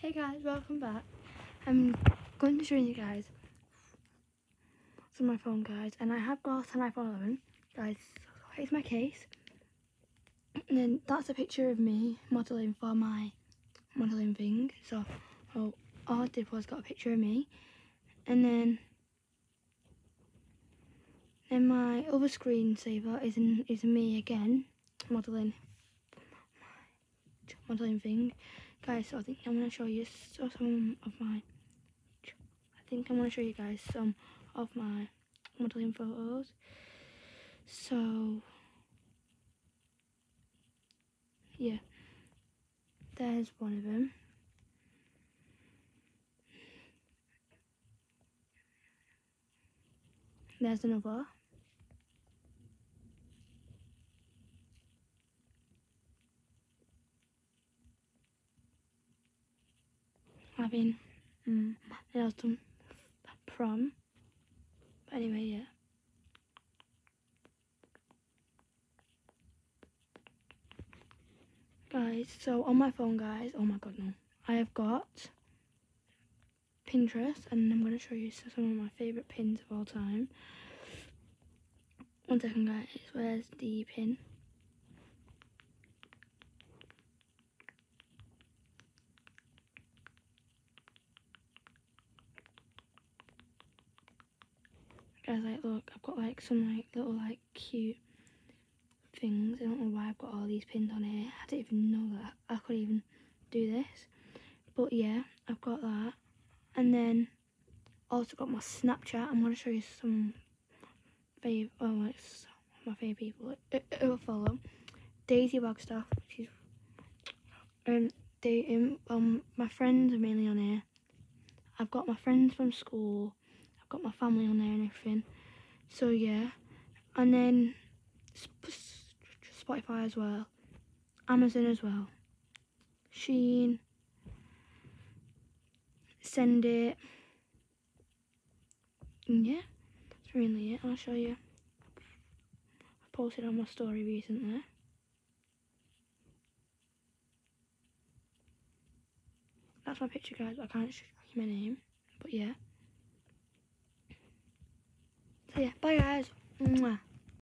Hey guys, welcome back. I'm going to show you guys of my phone guys and I have got an iPhone 11 guys here's my case. And then that's a picture of me modelling for my modelling thing. So oh, all I did was got a picture of me. And then then my other screensaver is in, is me again modelling my modelling thing guys so I think I'm going to show you some of my I think I'm going to show you guys some of my modelling photos. So yeah there's one of them. There's another having um, nails done prom. But anyway, yeah. Guys, so on my phone, guys, oh my god, no. I have got Pinterest, and I'm going to show you some of my favourite pins of all time. One second, guys, where's the pin? Guys like look I've got like some like little like cute things. I don't know why I've got all these pins on here. I didn't even know that I could even do this. But yeah I've got that. And then also got my Snapchat. I'm going to show you some fave oh like my favourite people will follow. Daisy Wagstaff she's um they um, um my friends are mainly on here. I've got my friends from school got my family on there and everything. So yeah, and then Spotify as well, Amazon as well, Shein, Send It, and yeah, that's really it. I'll show you. I posted on my story recently. That's my picture, guys. I can't show you my name, but yeah. So yeah, bye guys. Mwah.